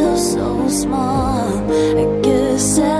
feel so small. I guess I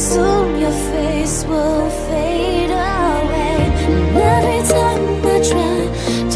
soon your face will fade away. And every time I try